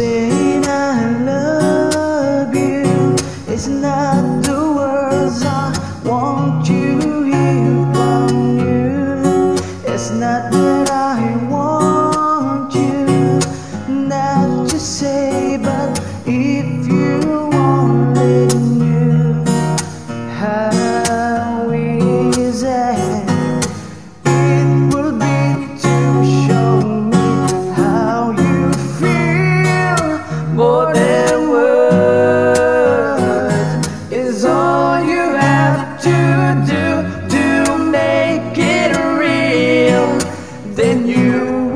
sing more than words is all you have to do to make it real. Then you.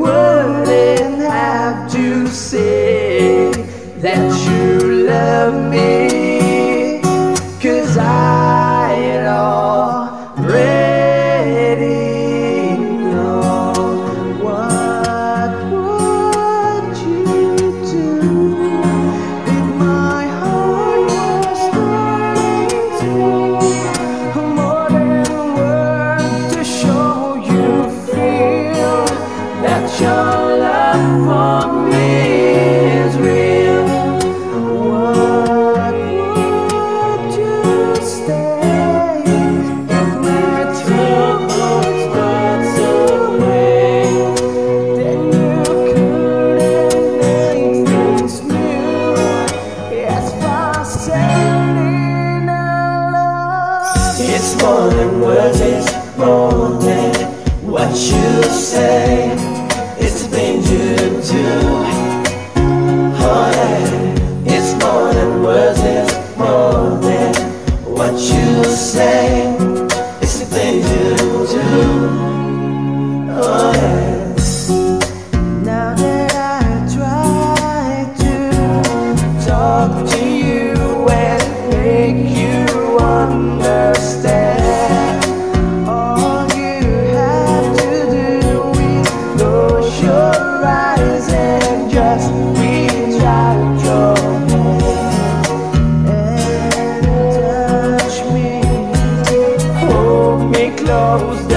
fading love. It's more than words, it's more than what you say. It's the things you do. Oh, yeah. It's more than words, it's more than what you say. close.